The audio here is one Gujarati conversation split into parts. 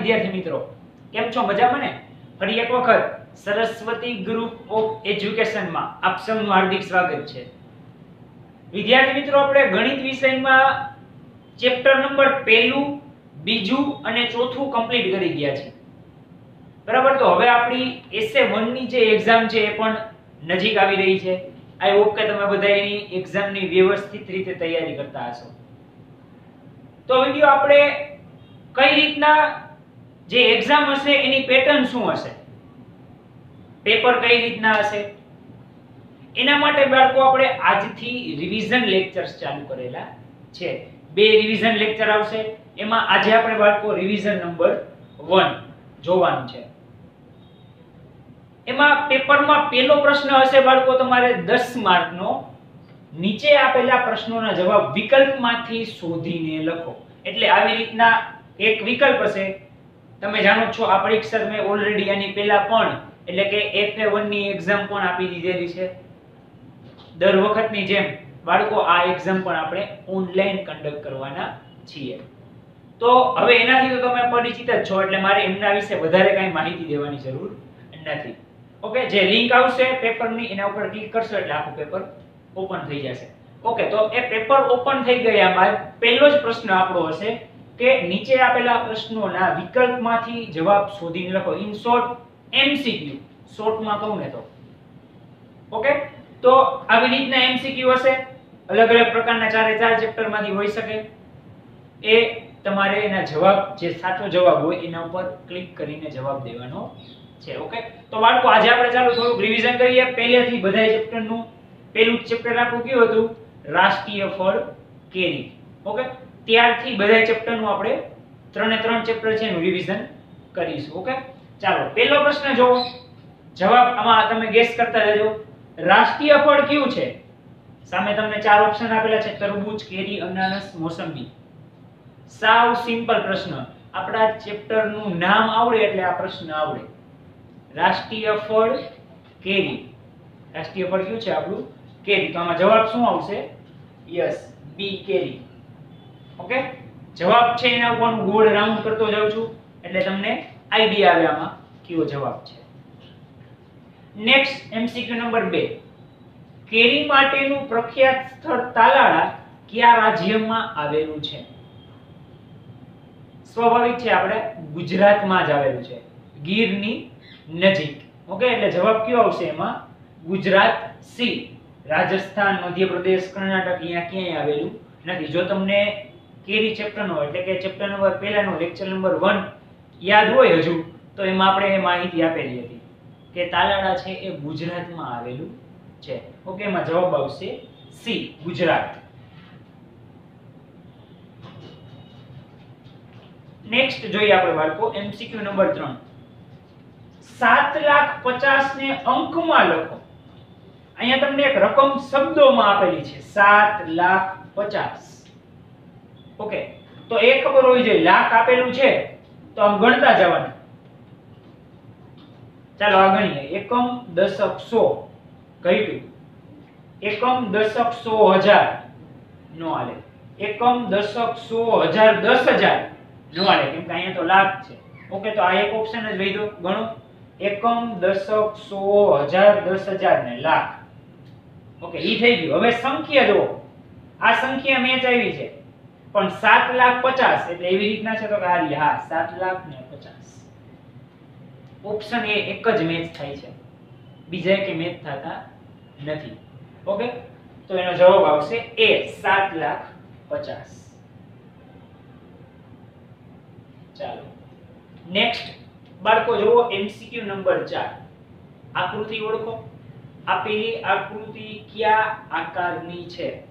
વિદ્યાર્થી મિત્રો. કેમ છો? મજામાં ને? ફરી એક વખત સરસ્વતી ગ્રુપ ઓફ એજ્યુકેશનમાં આપ સૌનું હાર્દિક સ્વાગત છે. વિદ્યાર્થી મિત્રો, આપણે ગણિત વિષયમાં ચેપ્ટર નંબર પહેલું, બીજું અને ચોથું કમ્પ્લીટ કરી ગયા છે બરાબર? તો હવે આપણી એસએ 1 ની જે એક્ઝામ છે એ પણ નજીક આવી રહી છે. આઈ હોપ કે તમે બધા એની એક્ઝામની વ્યવસ્થિત રીતે તૈયારી કરતા હશો. તો વિડિયો આપણે કઈ રીતના જે એક્ઝામ હશે, એની પેટર્ન શું હશે? પેપર કઈ રીતના હશે? એના માટે બાળકો, આપણે આજથી રિવિઝન લેક્ચર્સ ચાલુ કરેલા છે. બે રિવિઝન લેક્ચર આવશે. એમાં આજે આપણે બાળકો રિવિઝન નંબર 1 જોવાનું છે. એમાં પેપરમાં પહેલો પ્રશ્ન હશે બાળકો, તમારે 10 માર્કનો. નીચે આપેલા પ્રશ્નોના જવાબ વિકલ્પમાંથી શોધીને લખો. એટલે આવી રીતના એક વિકલ્પ હશે. તમે જાણો છો, આ પરીક્ષા મેં ઓલરેડી આની પહેલા પણ, એટલે કે FA1 ની એક્ઝામ પણ આપી દીધેલી છે. દર વખતની જેમ, બાળકો, આ એક્ઝામ પણ આપણે ઓનલાઈન કન્ડક્ટ કરવાના છીએ. તો હવે એનાથી તો તમે પરિચિત જ છો, એટલે મારે એમના વિશે વધારે કાંઈ માહિતી દેવાની જરૂર નથી. ઓકે જે લિંક આવશે પેપરની એના ઉપર ક્લિક કરશો એટલે આખું પેપર ઓપન થઈ જશે. ઓકે તો એ પેપર ઓપન થઈ ગયા બાદ પહેલો જ પ્રશ્ન આપણો હશે કે નીચે આપેલા પ્રશ્નોના વિકલ્પમાંથી જવાબ શોધીને લખો. ઇન શોર્ટ એમસીક્યુ શોર્ટમાં કહું ને તો. ઓકે તો આવી રીતના એમસીક્યુ હશે. અલગ અલગ પ્રકારના ચારે ચાર ચેપ્ટરમાંથી હોઈ શકે. એ તમારે એના જવાબ, જે સાચો જવાબ હોય, એના ઉપર ક્લિક કરીને જવાબ દેવાનો છે. ઓકે તો બાળકો, આજે આપણે ચાલુ થોડુંક રિવિઝન કરીએ. પહેલેથી બધા ચેપ્ટરનું, પહેલું ચેપ્ટર આપણું કયું હતું? રાષ્ટ્રીય ફળ કેરી. ઓકે ત્યારથી બધા ચેપ્ટરનું આપણે ત્રણે ત્રણ ચેપ્ટર છે એનું રિવિઝન કરીશું ઓકે ચાલો, પહેલો પ્રશ્ન જુઓ જવાબ આમાં તમે ગેસ કરતા રહેજો. રાષ્ટ્રીય ફળ કયું છે? સામે તમને ચાર ઓપ્શન આપેલા છે, તરબૂચ, કેરી અનાનસ મોસંબી. સાવ સિમ્પલ પ્રશ્ન. આપણા ચેપ્ટરનું નામ આવડે એટલે આ પ્રશ્ન આવડે. રાષ્ટ્રીય ફળ, કેરી. રાષ્ટ્રીય ફળ કયું છે આપણું? કેરી. તો આમાં જવાબ શું આવશે? યસ બી કેરી. ઓકે? જવાબ છે એના ઉપર ગોળ રાઉન્ડ કરતો જાઉં છું. એટલે તમને આઈડિયા આવે આમાં કયો જવાબ છે. નેક્સ્ટ એમસીક્યુ નંબર 2 કેરી માટેનું પ્રખ્યાત સ્થળ તાલાળા કયા રાજ્યમાં આવેલું છે? સ્વાભાવિક છે આપણે ગુજરાતમાં જ આવેલું છે. ગીરની નજીક. ઓકે? એટલે જવાબ કયો આવશે એમાં? ગુજરાત સી. રાજસ્થાન, મધ્યપ્રદેશ, કર્ણાટક, અહીંયા ક્યાંય આવેલું નથી. જો તમને કેરી ચેપ્ટરનો એટલે કે ચેપ્ટર નંબર પહેલાનો લેક્ચર નંબર વન યાદ હોય હજુ, તો એમાં આપણે એ માહિતી આપેલી હતી કે તાલાળા છે એ ગુજરાતમાં આવેલું છે. ઓકે એમાં જવાબ આવશે સી, ગુજરાત. નેક્સ્ટ જોઈએ આપણે બાળકો એમસીક્યુ નંબર 3 7 લાખ 50 ને અંકમાં લખો. અહીંયા તમને એક રકમ શબ્દોમાં આપેલી છે. 7 લાખ 50 ઓકે. તો એ ખબર હોવી જોઈએ. લાખ આપેલું છે, તો આમ ગણતા જવાનું. ચાલો આ ગણીએ. એકમ દશક સો કહ્યું એકમ દશક સો હજાર, નો આલે. એકમ દશક સો હજાર દસ હજાર, નો આલે. કેમ કે અહીંયા તો લાખ છે. ઓકે, તો આ એક ઓપ્શન જ વૈધો ગણો. એકમ દશક સો હજાર દસ હજાર ને લાખ. ઓકે, ઈ થઈ ગયું. હવે સંખ્યા જુઓ. આ સંખ્યા મેચ આવી છે. પણ સાત લાખ પચાસ એટલે એવી રીતના છે તો કે હા, સાત લાખ ને પચાસ. ઓપ્શન એ એક જ મેચ થાય છે. બીજા કે મેચ થતા નથી. ઓકે તો એનો જવાબ આવશે એ, સાત લાખ પચાસ. ચાલો. નેક્સ્ટ બાળકો, જુઓ એમસીક્યુ નંબર ચાર. આકૃતિ ઓળખો. આપેલી આકૃતિ કયા આકારની છે?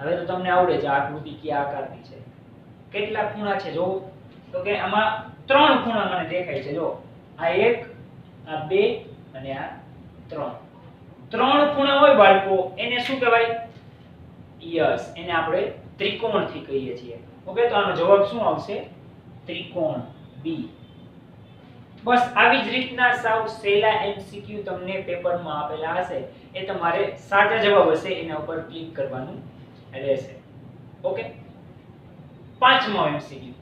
હવે તો તમને આવડે છે આકૃતિ કયા આકારની છે. કેટલા ખૂણા છે? જો તો કે આમાં ત્રણ ખૂણા મને દેખાય છે. જો આ એક, આ બે અને આ ત્રણ. ત્રણ ખૂણા હોય બાળકો, એને શું કહેવાય? યસ, એને આપણે ત્રિકોણથી કહીએ છીએ. ઓકે, તો આનો જવાબ શું આવશે? ત્રિકોણ બી બસ આવી જ રીતના સાવ સહેલા એમસીક્યુ તમને પેપરમાં આપેલા હશે. એ તમારે સાચા જવાબ હશે, એના ઉપર ક્લિક કરવાનું રહેશે. ઓકે? પાંચમો એમસીક્યુ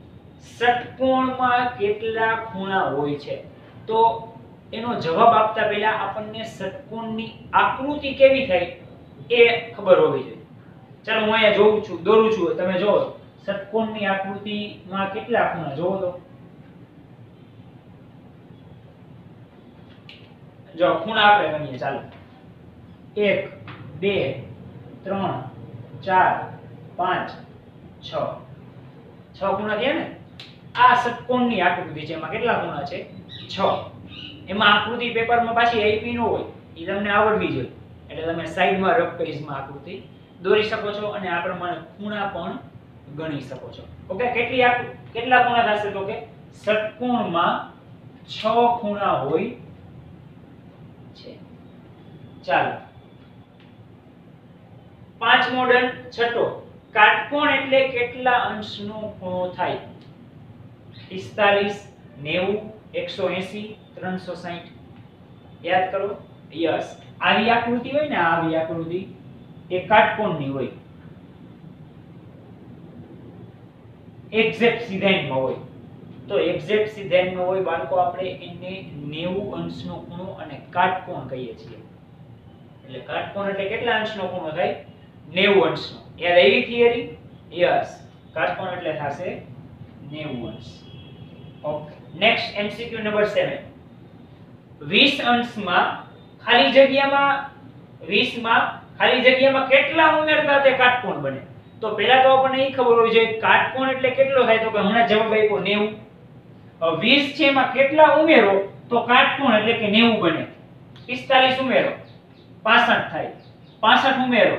ષટકોણમાં કેટલા ખૂણા હોય છે? તો એનો જવાબ આપતા પહેલા આપણને ષટકોણની આકૃતિ કેવી થાય એ ખબર હોવી જોઈએ. ચાલો હું અહીંયા જોઉં છું, દોરું છું. તમે જોવો ષટકોણની આકૃતિમાં કેટલા ખૂણા? જોવો તો. જો, ખૂણા આપણે ગણીએ. ચાલો. એક, બે, ત્રણ ચાર, પાંચ, છ. છ ખૂણા થયા ને, આ ષટકોણની આકૃતિ છે, એમાં કેટલા ખૂણા છે? છ. એમાં આકૃતિ પેપરમાં પાછી આઈપી ન હોય, એ તમને આવડવી જોઈએ. એટલે તમે સાઈડમાં રફ પેજમાં આકૃતિ દોરી શકો છો અને આ પ્રમાણે ખૂણા પણ ગણી શકો છો. ઓકે કેટલી કેટલા ખૂણા થશે તો કે ષટકોણમાં છ ખૂણા હોય છે. ચાલો. પાંચમો દંડ છઠ્ઠો. કાટકોણ એટલે કેટલા અંશનો ખૂણો થાય? 45 90 180 360 યાદ કરો? યસ. આવી આકૃતિ હોય ને, આવી આકૃતિ, એ કાટકોણની હોય. એક્ઝેક્ટ સિદ્ધાંતમાં હોય. તો એક્ઝેક્ટ સિદ્ધાંતમાં હોય બાળકો, આપણે એને 90 અંશનો ખૂણો અને કાટકોણ કહીએ છીએ. એટલે કાટકોણ એટલે કેટલા અંશનો ખૂણો થાય? 90 અંશનો યાદ આવી થિયરી યસ કાટકોણ એટલે થશે 90 અંશ ઓકે નેક્સ્ટ એમસીક્યુ નંબર 7 20 અંશમાં ખાલી જગ્યામાં 20 માં ખાલી જગ્યામાં કેટલા ઉમેરતા તે કાટકોણ બને? તો પહેલા તો આપણને એ ખબર હોવી જોઈએ કાટકોણ એટલે કેટલો થાય? તો કે હમણાં જવાબ આપ્યો 90 હવે 20 છે એમાં કેટલા ઉમેરો? તો કાટકોણ એટલે કે 90 બને. 45 ઉમેરો. 65 થાય. 65 ઉમેરો.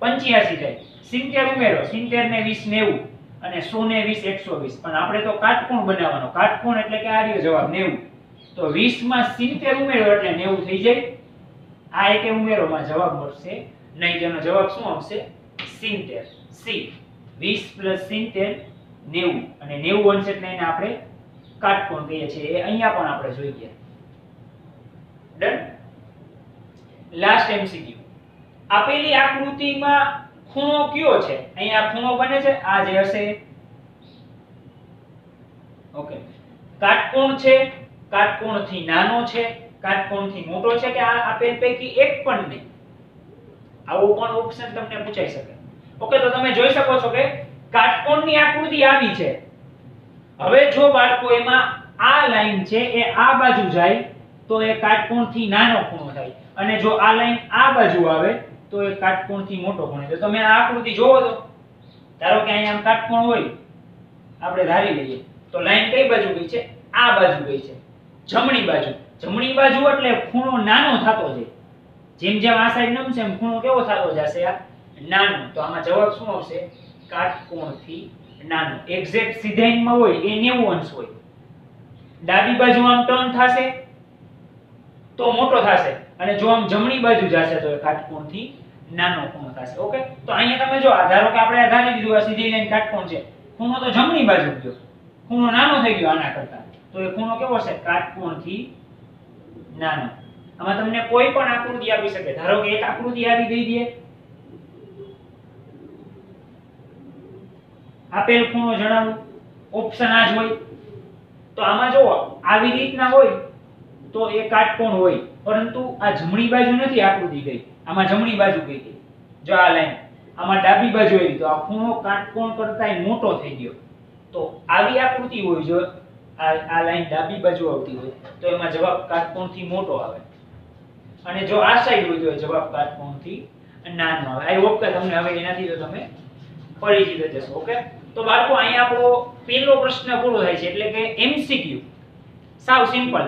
85 થાય. 70 ઉમેરો 70 ને 20 90 અને સો ને 20 120 પણ આપણે તો કાટકોણ બનાવવાનો. કાટકોણ એટલે કે આ રહ્યો જવાબ 90 તો વીસમાં 70 ઉમેરો એટલે 90 થઈ જાય. આ એક ઉમેરોમાં જવાબ મળશે. નહીં, તેનો જવાબ શું આવશે? 70 સી. 20 70 90 અને 90 અંશ એટલે એને આપણે કાટકોણ કહીએ છીએ. એ અહીંયા પણ આપણે જોઈ ગયા ડન લાસ્ટ એમસીક્યુ આપેલી આકૃતિમાં ખૂણો કયો છે? અહીંયા ખૂણો બને છે, આ જે હશે. ઓકે કાટકોણ છે, કાટકોણથી નાનો છે, કાટકોણથી મોટો છે કે આ આપેલ પૈકી એક પણ નહીં? આવો પણ ઓપ્શન તમને પૂછાઈ શકે. ઓકે તો તમે જોઈ શકો છો કે કાટકોણની આકૃતિ આવી છે. હવે જો બાળકો એમાં આ લાઈન છે એ આ બાજુ જાય, તો એ કાટકોણથી નાનો ખૂણો થાય. અને જો આ લાઈન આ બાજુ આવે તો એ કાટકોણથી મોટો કોણ એટલે તમે આ આકૃતિ જોવો તો, ધારો કે અહીંયા કાટકોણ હોય, આપણે ધારી લઈએ. તો લાઈન કઈ બાજુ ગઈ છે? આ બાજુ ગઈ છે. જમણી બાજુ. જમણી બાજુ એટલે ખૂણો નાનો થતો જાય. જેમ જેમ આ સાઈડ નમશે એમ ખૂણો કેવો થતો જશે આ? નાનો. તો આમાં જવાબ શું આવશે? કાટકોણથી નાનો. એક્ઝેક્ટ સિદ્ધાંતમાં હોય, એ 90 અંશ હોય. ડાબી બાજુ આમ ટર્ન થશે, તો મોટો થશે. અને જો આમ જમણી બાજુ જશે તો એ કાટકોણથી નાનો ખૂણો થશે ઓકે તો અહીંયા તમે જો ધારો કે આપણે આ ધારી દીધું, આ સીધી લાઈન કાટકોણ છે. ખૂણો તો જમણી બાજુ ગયો. ખૂણો નાનો થઈ ગયો આના કરતા. તો એ ખૂણો કેવો છે? કાટકોણથી નાનો. આમાં તમને કોઈ પણ આકૃતિ આપી શકે. ધારો કે એક આકૃતિ આવી દઈ દે. આપેલ ખૂણો જણાવો. ઓપ્શન આ જ હોય. તો આમાં જો આવી રીતના હોય, તો એ કાટકોણ હોય. પરંતુ આ જમણી બાજુ નથી આકૃતિ ગઈ. આમાં જમણી બાજુ ગઈ હતી. જો આ લાઈન આમાં ડાબી બાજુ આવી તો આ ખૂણો કાટકોણ કરતા મોટો થઈ ગયો. તો આવી આકૃતિ હોય જો આ આ લાઈન ડાબી બાજુ આવતી હોય, તો એમાં જવાબ કાટકોણથી મોટો આવે. અને જો આ સાઈડ હોય તો જવાબ કાટકોણથી નાનો આવે. આઈ હોપ કે તમને હવે એનાથી તો તમે પરિચિત જશો ઓકે તો બાળકો, અહીંયા આપણો પહેલો પ્રશ્ન પૂરો થાય છે, એટલે કે એમસીક્યુ સાવ સિમ્પલ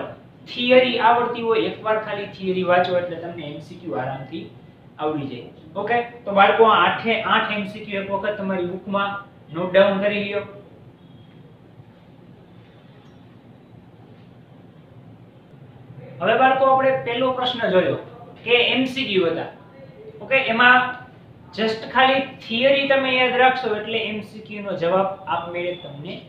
થિયરી આવડતી હોય, એકવાર ખાલી થિયરી વાંચો એટલે તમને એમસીક્યુ આરામથી આવડી જાય. ઓકે તો બાળકો આઠે, આઠ એમસીક્યુ એક વખત તમારી બુકમાં નોટ ડાઉન કરી લ્યો. હવે બાળકો, આપણે પહેલો પ્રશ્ન જોયો. કે એમસીક્યુ હતા. ઓકે એમાં જસ્ટ ખાલી થિયરી તમે યાદ રાખશો એટલે એમસીક્યુ નો જવાબ આપમેળે તમને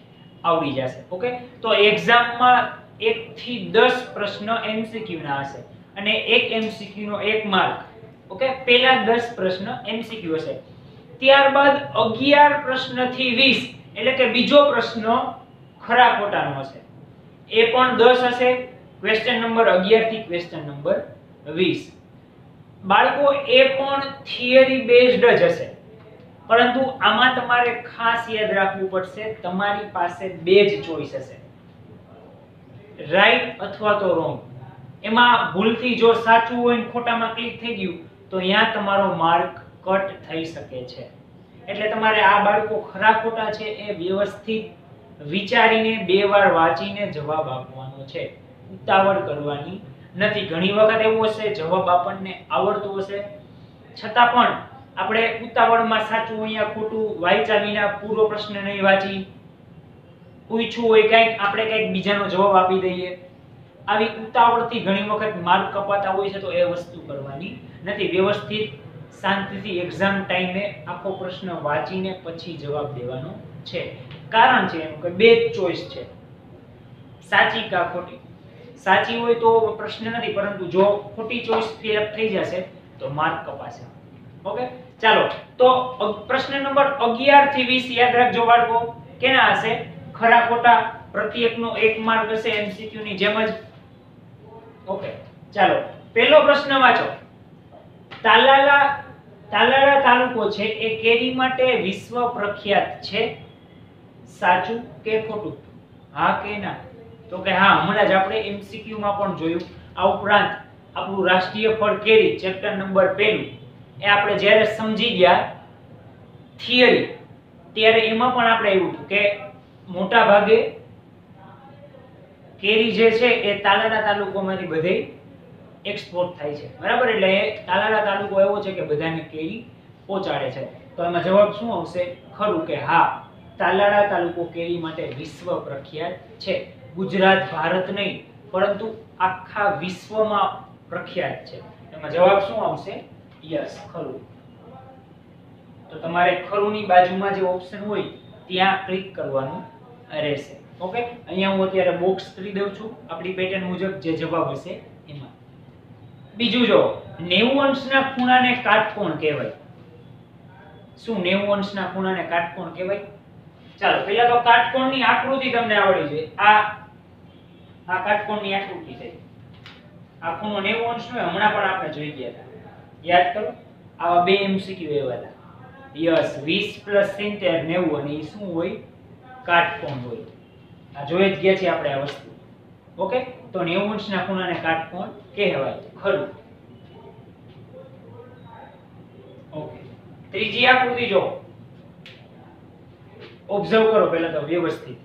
આવડી જશે. ઓકે તો એક્ઝામમાં 1 થી દસ પ્રશ્ન એમસીક્યુ ના હશે. અને એક એમસીક્યુ નો એક માર્ક. ઓકે? પહેલા દસ પ્રશ્ન એમસીક્યુ હશે. ત્યારબાદ 11 પ્રશ્નથી વીસ. એટલે કે બીજો પ્રશ્ન ખરા ખોટાનો હશે. એ પણ દસ હશે. ક્વેશ્ચન નંબર 11 થી ક્વેશ્ચન નંબર વીસ. બાળકો, એ પણ થિયરી બેઝડ જ હશે. પરંતુ આમાં તમારે ખાસ યાદ રાખવું પડશે. તમારી પાસે બે જ ચોઈસ હશે. રાઈટ અથવા તો રોંગ એમાં ભૂલથી જો સાચું હોય ને ખોટામાં ક્લિક થઈ ગયું, તો અહીંયા તમારો માર્ક કટ થઈ શકે છે. એટલે તમારે આ બાળકો ખરા ખોટા છે એ વ્યવસ્થિત વિચારીને બે વાર વાંચીને જવાબ આપવાનો છે. ઉતાવળ કરવાની નથી. ઘણી વખત એવું હશે, જવાબ આપણને આવડતો હશે. છતાં પણ આપણે ઉતાવળમાં સાચું અહીંયા ખોટું વાંચ્યા વિના પૂરો પ્રશ્ન નહીં વાંચી. પૂછ્યું હોય કંઈક, આપણે કંઈક બીજાનો જવાબ આપી દઈએ. આવી ઉતાવળથી ઘણી વખત માર્ક કપાતા હોય છે તો એ વસ્તુ કરવાની નથી. વ્યવસ્થિત શાંતિથી એક્ઝામ ટાઈમે આખો પ્રશ્ન વાંચીને પછી જવાબ દેવાનો છે. કારણ છે એમ કે બે ચોઈસ છે. સાચી કા ખોટી? સાચી હોય તો પ્રશ્ન નથી, પરંતુ જો ખોટી ચોઈસ ફિલઅપ થઈ જશે, તો માર્ક કપાશે. ઓકે? ચાલો, તો પ્રશ્ન નંબર 11 થી વીસ યાદ રાખજો બાળકો. કેના હશે? ખરા ખોટા પ્રત્યેકનો એક માર્ક હશે એમસીક્યુ ની જેમ જ. ઓકે ચાલો, પહેલો પ્રશ્ન વાંચો. તાલાલા તાલાલા તાલુકો છે એ કેરી માટે વિશ્વ પ્રખ્યાત છે? સાચું કે ખોટું? હા કે ના? તો કે હા, હમણાં જ આપણે એમસીક્યુ માં પણ જોયું. આ ઉપરાંત આપણું રાષ્ટ્રીય ફળ કેરી ચેપ્ટર નંબર પહેલું. એ આપણે જ્યારે સમજી ગયા થિયરી ત્યારે એમાં પણ આપણે એવું હતું કે મોટા ભાગે કેરી જે છે એ તાલાડા તાલુકોમાંથી બધે એક્સપોર્ટ થાય છે. બરાબર? એટલે એ તાલાળા તાલુકો એવો છે કે બધાને કેરી પહોંચાડે છે. તો એમાં જવાબ શું આવશે? ખરું કે હા તાલાડા તાલુકો કેરી માટે વિશ્વ પ્રખ્યાત છે. ગુજરાત, ભારત નહીં, પરંતુ આખા વિશ્વમાં પ્રખ્યાત છે. એમાં જવાબ શું આવશે? યસ, ખરું. તો તમારે ખરુંની બાજુમાં જે ઓપ્શન હોય, ત્યાં ક્લિક કરવાનું રહેશે. ઓકે અહીંયા હું અત્યારે બોક્સ કરી દઉં છું. આપણી પેટર્ન મુજબ જે જવાબ હશે એમાં. બીજું જો 90 અંશના ખૂણાને કાટકોણ કહેવાય. શું 90 અંશના ખૂણાને કાટકોણ કહેવાય? ચાલો પહેલા તો કાટકોણની આકૃતિ તમને આવડી જોઈએ આ આ કાટકોણની આકૃતિ છે. આ ખૂણો 90 અંશનો હમણાં પણ આપણે જોઈ ગયા હતા. યાદ કરો, આવા બે એમસીક્યુ એવા હતા. યસ 20 70 90 અને ઈ શું હોય? કાટકોણ હોય. આ જોઈ જ ગયા છે આપણે આ વસ્તુ. ઓકે? તો 90 અંશના ખૂણાને કાટકોણ કહેવાય. ખરું. ત્રીજી આકૃતિ જો. ઓબ્ઝર્વ કરો પહેલા તો વ્યવસ્થિત.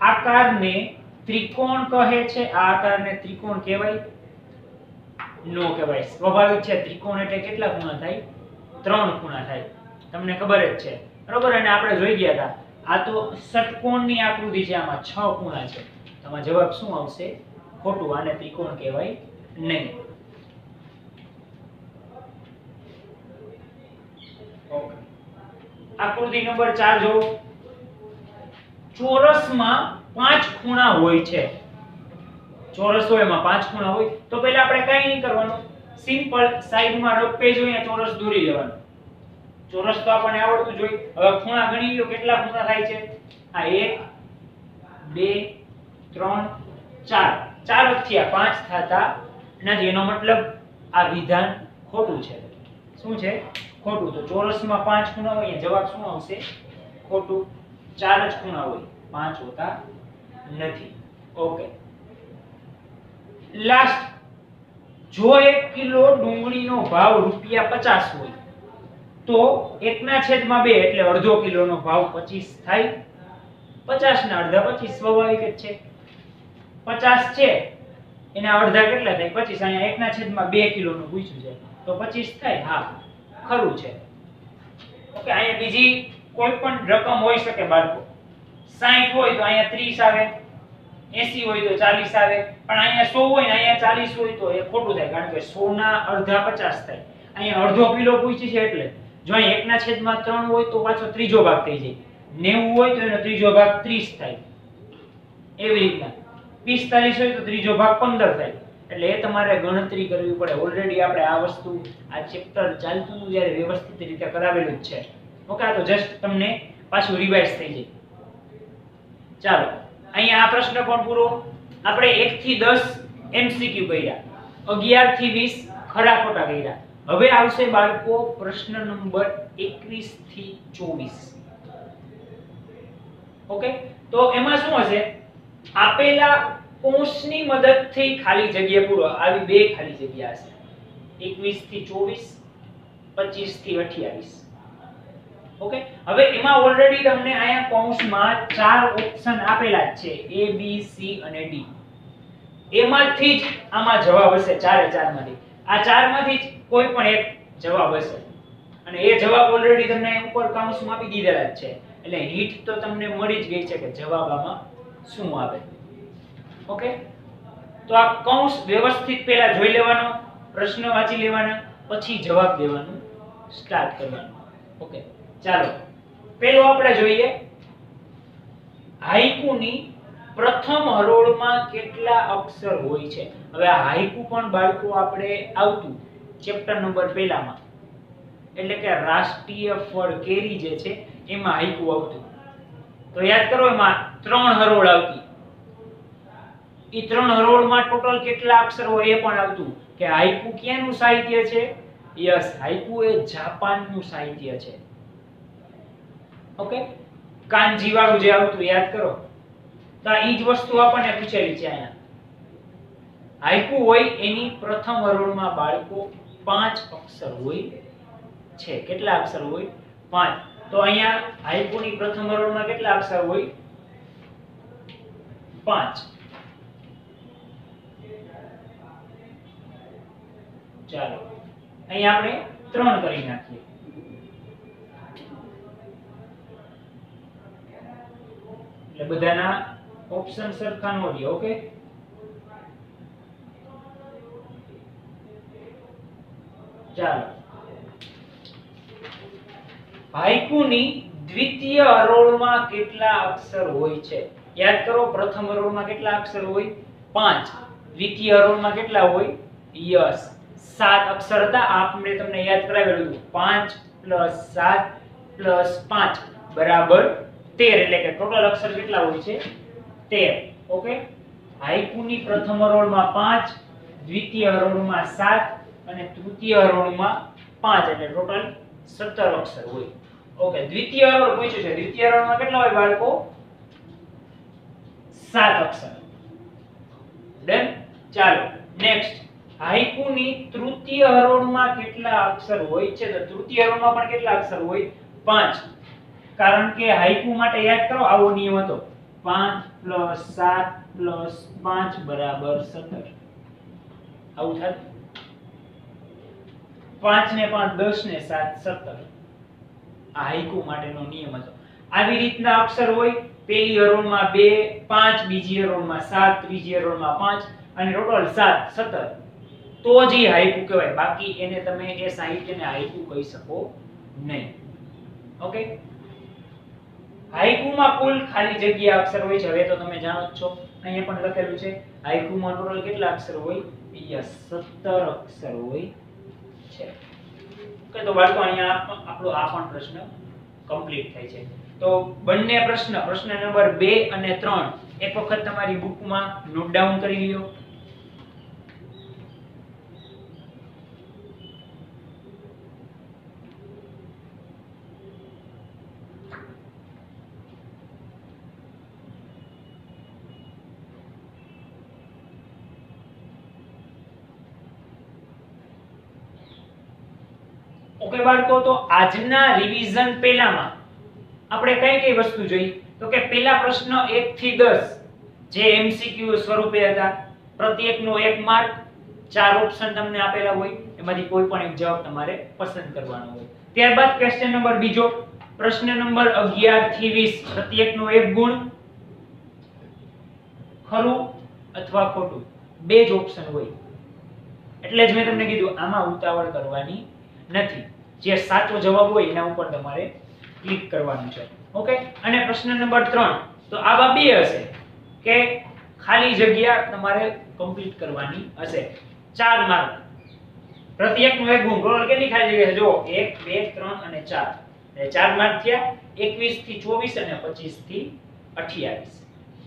આકારને ત્રિકોણ કહે છે. આ આકારને ત્રિકોણ કહેવાય. નો કહેવાય. સ્વાભાવિક છે, ત્રિકોણ એટલે કેટલા ખૂણા થાય? ત્રણ ખૂણા થાય. તમને ખબર જ છે. બરોબર? અને આપણે જોઈ ગયા હતા. આ તો ષટકોણની આકૃતિ છે, આમાં છ ખૂણા છે. તો આમાં જવાબ શું આવશે? ખોટું, આને ત્રિકોણ કહેવાય નહીં. આકૃતિ નંબર 4 જો ચોરસમાં પાંચ ખૂણા હોય છે. ચોરસ હોય એમાં પાંચ ખૂણા હોય. તો પહેલા આપણે કઈ નહીં કરવાનું. સિમ્પલ સાઈડમાં રફ પેજ હોય ચોરસ દોરી લેવાનું. ચોરસ તો આપણને આવડતું જ હોય, હવે ખૂણા ગણી લ્યો, કેટલા ખૂણા થાય છે? આ એક, બે, ત્રણ, ચાર. ચાર જ થયા પાંચ થતા નથી. એનો મતલબ આ વિધાન ખોટું છે. શું છે? ખોટું. તો ચોરસમાં પાંચ ખૂણા હોય જવાબ શું આવશે? ખોટું. ચાર જ ખૂણા હોય. પાંચ હોતા નથી. ઓકે. લાસ્ટ જો એક કિલો ડુંગળીનો ભાવ રૂપિયા પચાસ હોય તો એકના છેદમાં બે એટલે અડધો કિલોનો ભાવ પચીસ થાય. પચાસ ના અડધા, પચીસ સ્વાભાવિક જ છે. પચાસ છે, એના અડધા કેટલા થાય? પચીસ, અહીંયા એકના છેદમાં બે કિલોનું પૂછ્યું છે. તો પચીસ થાય? હા, ખરું છે. ઓકે, અહીંયા બીજી કોઈ પણ રકમ હોઈ શકે બાળકો. 60 હોય તો અહીંયા 30 આવે. 80 હોય તો 40 આવે. પણ અહીંયા સો હોય ને અહીંયા 40 હોય તો એ ખોટું થાય. કારણ કે 100 ના અડધા 50 થાય. અહીંયા અડધો કિલો પૂછી છે એટલે જો અહીં એકના છેદમાં ત્રણ હોય તો પાછો ત્રીજો ભાગ થઈ જાય. 90 હોય તો એનો ત્રીજો ભાગ 30 થાય. એવી રીતના. 45 હોય તો ત્રીજો ભાગ 15 થાય. એટલે એ તમારે ગણતરી કરવી પડે. ઓલરેડી આપણે આ વસ્તુ, આ ચેપ્ટર ચાલતું હતું ત્યારે વ્યવસ્થિત રીતે કરાવેલું જ છે. ઓકે તો જસ્ટ તમને પાછું રિવાઇઝ થઈ જાય. ચાલો, અહીંયા આ પ્રશ્ન પણ પૂરો. આપણે 1 થી 10 એમસીક્યુ કર્યા. 11 થી 20 ખરા ખોટા કર્યા. હવે આવશે બાળકો, પ્રશ્ન નંબર 21 થી 24 ઓકે તો એમાં શું હશે? આપેલા કૌંસની મદદથી ખાલી જગ્યા પૂરો, આવી બે ખાલી જગ્યા હશે. 21 થી 24 25 થી 28 ઓકે હવે એમાં ઓલરેડી તમને અહીંયા કૌંસમાં ચાર ઓપ્શન આપેલા જ છે એ બી સી અને ડી એમાંથી જ આમાં જવાબ હશે ચારે ચારમાંથી. આ ચારમાંથી જ કોઈ પણ એક જવાબ હશે. અને એ જવાબ ઓલરેડી તમને ઉપર કાઉન્સમાં આપી દીધેલા જ છે. એટલે હિટ તો તમને મળી જ ગઈ છે કે જવાબ આમાં શું આવે. ઓકે તો આ કૌંસ વ્યવસ્થિત પહેલા જોઈ લેવાનો, પ્રશ્ન વાંચી લેવાના, પછી જવાબ દેવાનું સ્ટાર્ટ કરવાનું. ઓકે ચાલો. પેલો આપણે જોઈએ હાઈકુની પ્રથમ હરોળમાં કેટલા અક્ષર હોય છે? હવે આ હાઈકુ પણ બાળકો આપણે આવતું ચેપ્ટર નંબર પહેલામાં. એટલે કે રાષ્ટ્રીય ફળ કેરી જે છે, એમાં હાઈકુ આવતું. તો યાદ કરો એમાં ત્રણ હરોળ આવતી. એ ત્રણ હરોળમાં ટોટલ કેટલા અક્ષર હોય એ પણ આવતું. કે હાઈકુ ક્યાંનું સાહિત્ય છે? યસ હાઈકુ એ જાપાનનું સાહિત્ય છે. ઓકે? કાનજી વાળું જે આવતું, યાદ કરો. તો આ જ વસ્તુ આપણને પૂછેલી છે અહીંયા. હાઈકુ હોય એની પ્રથમ હરોળમાં બાળકો પાંચ અક્ષર હોય છે. કેટલા અક્ષર હોય? પાંચ. તો અહીંયા હાઈકુની પ્રથમ હરોળમાં કેટલા અક્ષર હોય? પાંચ. ચાલો. અહીંયા આપણે ત્રણ કરી નાખીએ. એટલે બધાના ઓપ્શન સરખા નો ઓકે ચાલો. હાઈકુની દ્વિતીય હરોળમાં કેટલા અક્ષર હોય છે? યાદ કરો, પ્રથમ હરોળમાં કેટલા અક્ષર હોય? પાંચ. દ્વિતીય હરોળમાં કેટલા હોય? યસ. સાત અક્ષર હતા. આપણે તમને યાદ કરાવેલું હતું. પાંચ પ્લસ સાત પ્લસ પાંચ. બરાબર તેર. એટલે કે ટોટલ અક્ષર કેટલા હોય છે? તેર. ઓકે? હાઈકુની પ્રથમ હરોળમાં પાંચ, દ્વિતીય હરોળમાં સાત અને તૃતીય હરોળમાં પાંચ એટલે ટોટલ સત્તર અક્ષર હોય. ઓકે દ્વિતીય હરોળ પૂછ્યું છે. દ્વિતીય હરોળમાં કેટલા હોય બાળકો? સાત અક્ષર. ડન ચાલો નેક્સ્ટ હાઈકુની તૃતીય હરોળમાં કેટલા અક્ષર હોય છે? તો તૃતીય હરોળમાં પણ કેટલા અક્ષર હોય? પાંચ. કારણ કે હાઈકુ માટે યાદ કરો, આવો નિયમ હતો. 5 7 5 બરાબર 17 આવું થાય? 5 ને 5 10 ને 7 17 આ હાઈકુ માટેનો નિયમ હતો. આવી રીતના અક્ષર હોય, પહેલી હરોળમાં 2 5 બીજી હરોળમાં સાત, ત્રીજી હરોળમાં પાંચ અને ટોટલ 7 17 તો જ એ હાઈકુ કહેવાય. બાકી એને તમે એ સાહિત્યને હાઈકુ કહી શકો નહીં. ઓકે? હાઈકુમાં કુલ ખાલી જગ્યા અક્ષર હોય છે. હવે તો તમે જાણો જ છો. અહીંયા પણ લખેલું છે હાઈકુમાં ટોટલ કેટલા અક્ષર હોય? સત્તર 17 અક્ષર હોય. છે. ઓકે, તો બાળકો અહીંયા આપણો, આ પણ પ્રશ્ન કમ્પ્લીટ થાય છે. તો બંને પ્રશ્ન પ્રશ્ન નંબર 2 અને 3 એક વખત તમારી બુકમાં નોટ ડાઉન કરી લ્યો ઓકે બાળકો તો આજના રિવિઝન પહેલામાં. આપણે કઈ કઈ વસ્તુ જોઈ? તો કે પહેલા પ્રશ્ન 1 થી 10 જે એમસીક્યુ સ્વરૂપે હતા. પ્રત્યેકનો એક માર્ક ચાર ઓપ્શન તમને આપેલા હોય. એમાંથી કોઈ પણ એક જવાબ તમારે પસંદ કરવાનો હોય. ત્યારબાદ ક્વેશ્ચન નંબર બીજો. પ્રશ્ન નંબર 11 થી 20 પ્રત્યેકનો એક ગુણ, ખરું અથવા ખોટું? બે જ ઓપ્શન હોય. એટલે જ મેં તમને કીધું, આમાં ઉતાવળ કરવાની નથી. જે સાચો જવાબ હોય એના ઉપર તમારે ક્લિક કરવાનું છે. ઓકે અને પ્રશ્ન નંબર 3 તો આવા બે હશે કે ખાલી જગ્યા તમારે કમ્પ્લીટ કરવાની હશે. ચાર માર્ક. પ્રત્યેકનો એક ગુણ. ટોટલ કેટલી ખાલી જગ્યા છે? જો 1 2 3 અને 4 એટલે ચાર માર્ક થયા 21 થી 24 અને 25 થી 28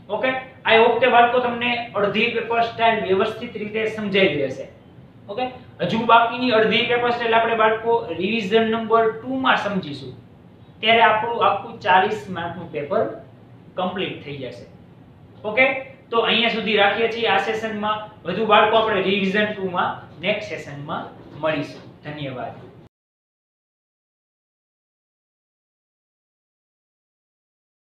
ઓકે આઈ હોપ કે બાળકો તમને અડધી પેપર સ્ટાઇલ વ્યવસ્થિત રીતે સમજાઈ ગઈ હશે. ઓકે હજુ બાકીની અડધી કેપેસિટી આપણે બાળકો રિવિઝન નંબર 2 માં સમજીશું. ત્યારે આપણું આખું 40 માર્કનું પેપર કમ્પ્લીટ થઈ જશે. ઓકે તો અહીંયા સુધી રાખીએ છીએ આ સેશનમાં વધુ બાળકો આપણે રિવિઝન 2 માં નેક્સ્ટ સેશનમાં મળીશું. ધન્યવાદ.